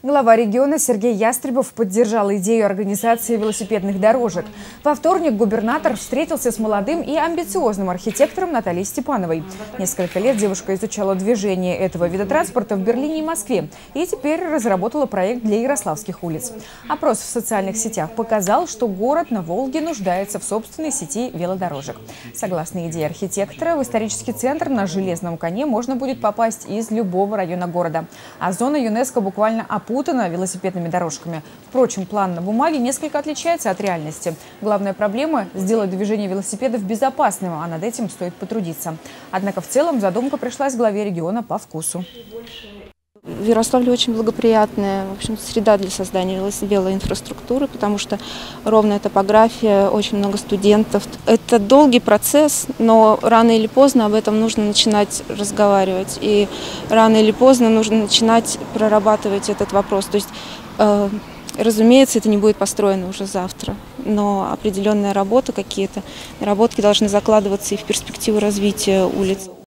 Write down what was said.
Глава региона Сергей Ястребов поддержал идею организации велосипедных дорожек. Во вторник губернатор встретился с молодым и амбициозным архитектором Натальей Степановой. Несколько лет девушка изучала движение этого вида транспорта в Берлине и Москве и теперь разработала проект для ярославских улиц. Опрос в социальных сетях показал, что город на Волге нуждается в собственной сети велодорожек. Согласно идее архитектора, в исторический центр на железном коне можно будет попасть из любого района города. А зона ЮНЕСКО буквально опутана велосипедными дорожками. Впрочем, план на бумаге несколько отличается от реальности. Главная проблема – сделать движение велосипедов безопасным, а над этим стоит потрудиться. Однако в целом задумка пришлась главе региона по вкусу. В Ярославле очень благоприятная в общем, среда для создания велоинфраструктуры, потому что ровная топография, очень много студентов. Это долгий процесс, но рано или поздно об этом нужно начинать разговаривать. И рано или поздно нужно начинать прорабатывать этот вопрос. То есть, э, разумеется, это не будет построено уже завтра, но определенная работа, какие-то наработки должны закладываться и в перспективу развития улиц.